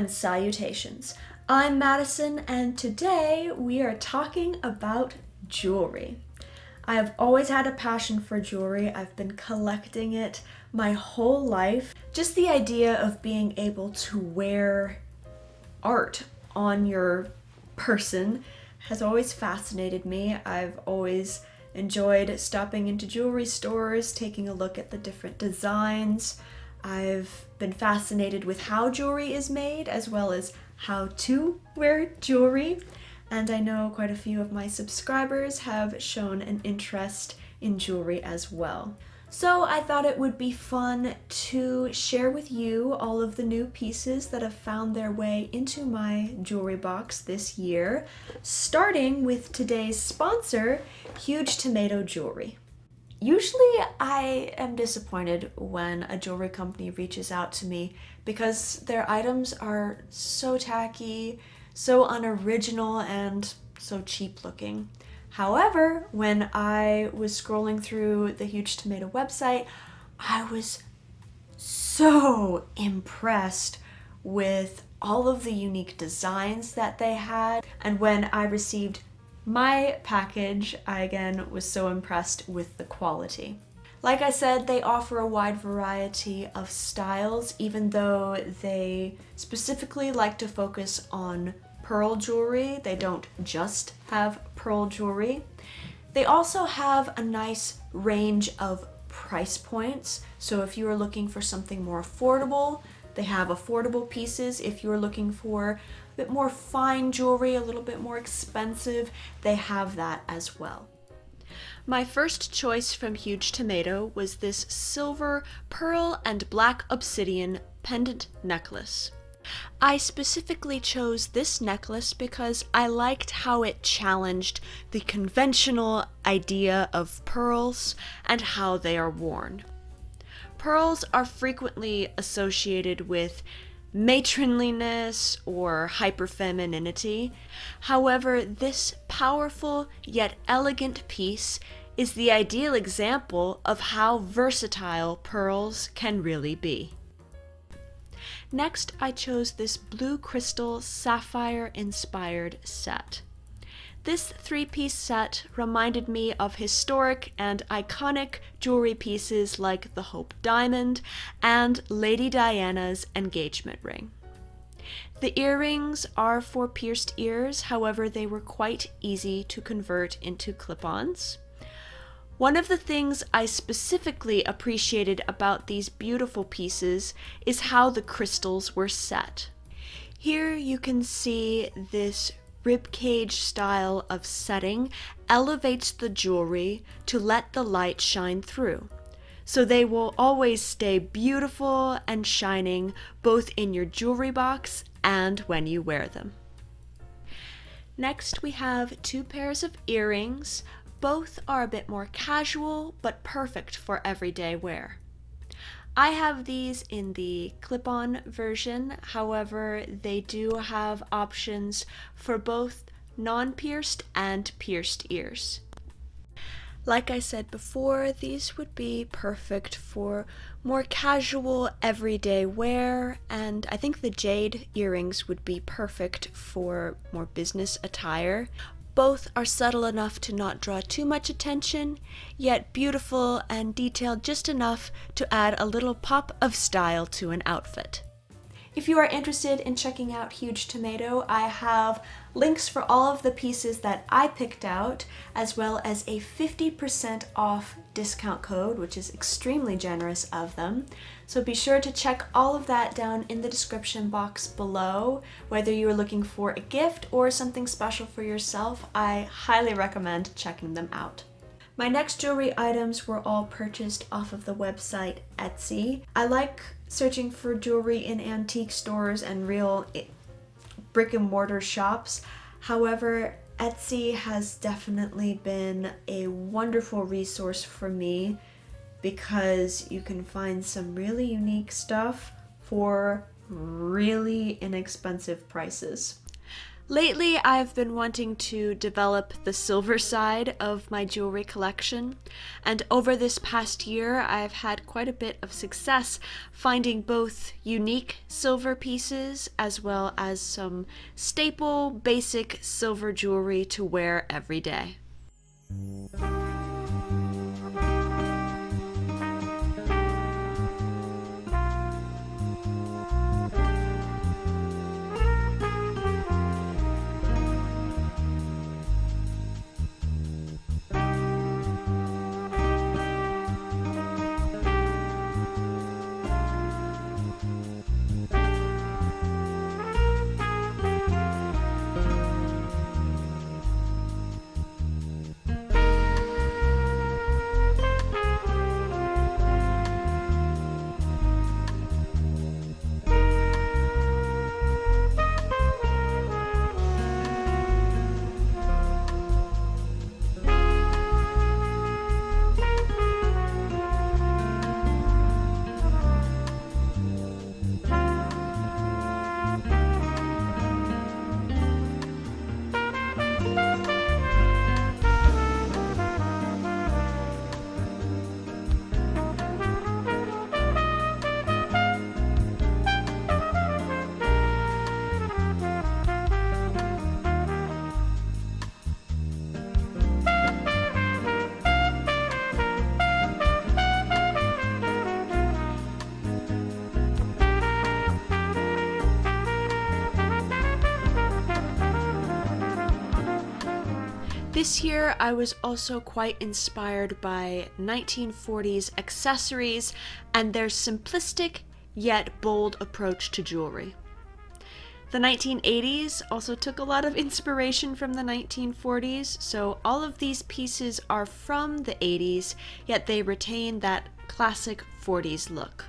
And salutations. I'm Madison, and today we are talking about jewelry. I have always had a passion for jewelry, I've been collecting it my whole life. Just the idea of being able to wear art on your person has always fascinated me. I've always enjoyed stopping into jewelry stores, taking a look at the different designs. I've been fascinated with how jewelry is made as well as how to wear jewelry. And I know quite a few of my subscribers have shown an interest in jewelry as well. So I thought it would be fun to share with you all of the new pieces that have found their way into my jewelry box this year, starting with today's sponsor, Huge Tomato Jewelry. Usually I am disappointed when a jewelry company reaches out to me because their items are so tacky, so unoriginal, and so cheap looking. However, when I was scrolling through the Huge Tomato website, I was so impressed with all of the unique designs that they had. And when I received my package, I again was so impressed with the quality. Like I said, they offer a wide variety of styles, even though they specifically like to focus on pearl jewelry. They don't just have pearl jewelry. They also have a nice range of price points. So if you are looking for something more affordable, they have affordable pieces. If you're looking for bit more fine jewelry, a little bit more expensive, they have that as well. My first choice from Huge Tomato was this silver pearl and black obsidian pendant necklace. I specifically chose this necklace because I liked how it challenged the conventional idea of pearls and how they are worn. Pearls are frequently associated with matronliness or hyperfemininity. However, this powerful yet elegant piece is the ideal example of how versatile pearls can really be. Next, I chose this blue crystal sapphire inspired set. This three piece set reminded me of historic and iconic jewelry pieces like the Hope Diamond and Lady Diana's engagement ring. The earrings are for pierced ears, however, they were quite easy to convert into clip ons. One of the things I specifically appreciated about these beautiful pieces is how the crystals were set. Here you can see this ribcage style of setting elevates the jewelry to let the light shine through. So they will always stay beautiful and shining both in your jewelry box and when you wear them. Next, we have two pairs of earrings, both are a bit more casual, but perfect for everyday wear. I have these in the clip-on version, however, they do have options for both non-pierced and pierced ears. Like I said before, these would be perfect for more casual everyday wear, and I think the jade earrings would be perfect for more business attire. Both are subtle enough to not draw too much attention, yet beautiful and detailed just enough to add a little pop of style to an outfit. If you are interested in checking out Huge Tomato, I have links for all of the pieces that I picked out, as well as a 50% off discount code, which is extremely generous of them. So be sure to check all of that down in the description box below. Whether you are looking for a gift or something special for yourself, I highly recommend checking them out. My next jewelry items were all purchased off of the website Etsy. I like searching for jewelry in antique stores and real eh, brick and mortar shops. However, Etsy has definitely been a wonderful resource for me because you can find some really unique stuff for really inexpensive prices. Lately, I've been wanting to develop the silver side of my jewelry collection, and over this past year, I've had quite a bit of success finding both unique silver pieces as well as some staple, basic silver jewelry to wear every day. This year, I was also quite inspired by 1940s accessories and their simplistic yet bold approach to jewelry. The 1980s also took a lot of inspiration from the 1940s, so all of these pieces are from the 80s, yet they retain that classic 40s look.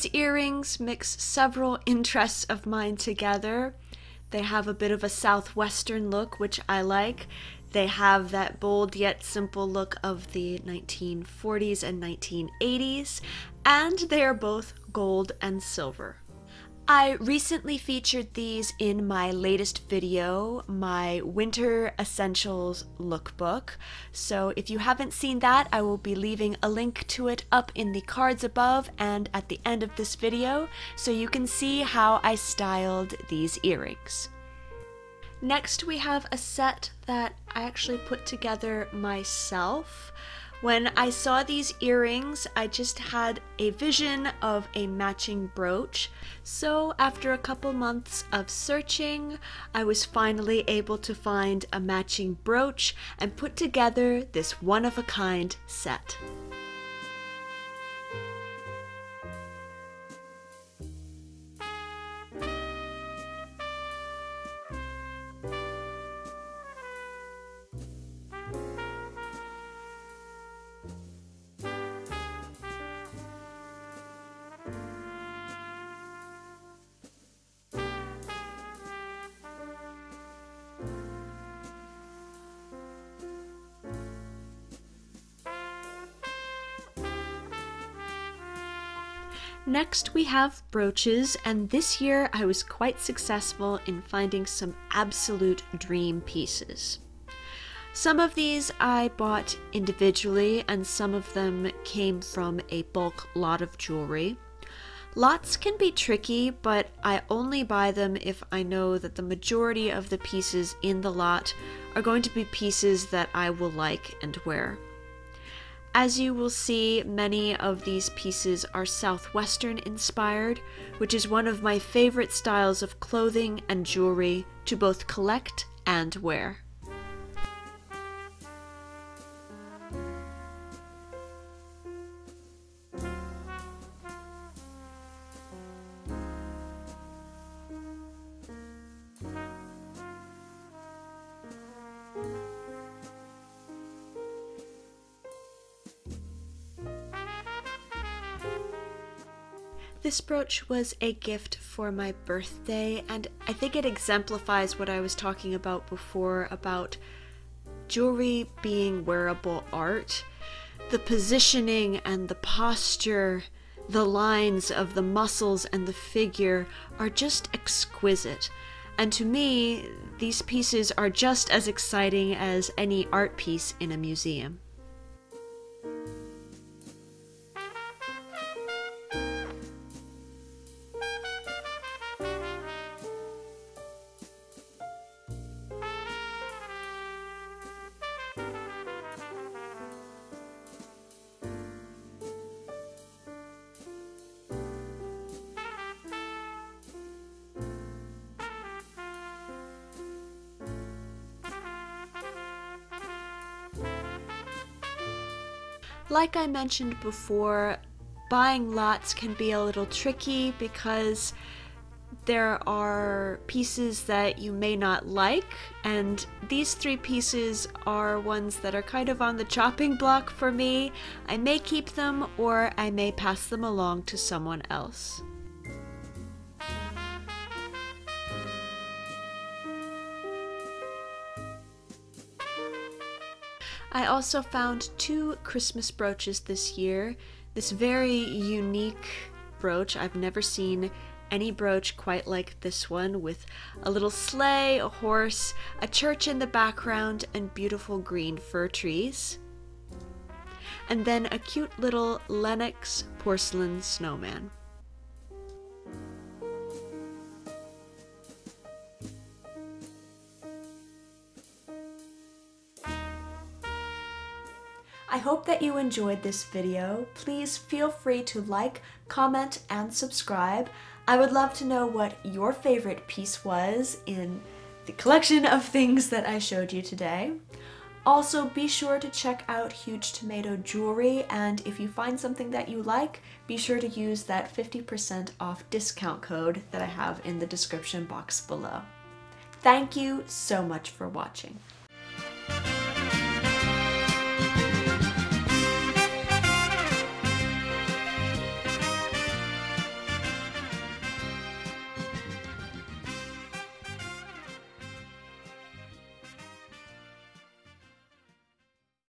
These earrings mix several interests of mine together. They have a bit of a southwestern look, which I like. They have that bold yet simple look of the 1940s and 1980s, and they are both gold and silver. I recently featured these in my latest video, my Winter Essentials lookbook. So if you haven't seen that, I will be leaving a link to it up in the cards above and at the end of this video so you can see how I styled these earrings. Next we have a set that I actually put together myself. When I saw these earrings, I just had a vision of a matching brooch. So, after a couple months of searching, I was finally able to find a matching brooch and put together this one of a kind set. Next, we have brooches, and this year I was quite successful in finding some absolute dream pieces. Some of these I bought individually, and some of them came from a bulk lot of jewelry. Lots can be tricky, but I only buy them if I know that the majority of the pieces in the lot are going to be pieces that I will like and wear. As you will see, many of these pieces are Southwestern inspired, which is one of my favorite styles of clothing and jewelry to both collect and wear. This brooch was a gift for my birthday, and I think it exemplifies what I was talking about before about jewelry being wearable art. The positioning and the posture, the lines of the muscles and the figure are just exquisite. And to me, these pieces are just as exciting as any art piece in a museum. Like I mentioned before, buying lots can be a little tricky because there are pieces that you may not like, and these three pieces are ones that are kind of on the chopping block for me. I may keep them or I may pass them along to someone else. I also found two Christmas brooches this year. This very unique brooch. I've never seen any brooch quite like this one with a little sleigh, a horse, a church in the background, and beautiful green fir trees. And then a cute little Lenox porcelain snowman. I hope that you enjoyed this video. Please feel free to like, comment, and subscribe. I would love to know what your favorite piece was in the collection of things that I showed you today. Also, be sure to check out Huge Tomato Jewelry, and if you find something that you like, be sure to use that 50% off discount code that I have in the description box below. Thank you so much for watching.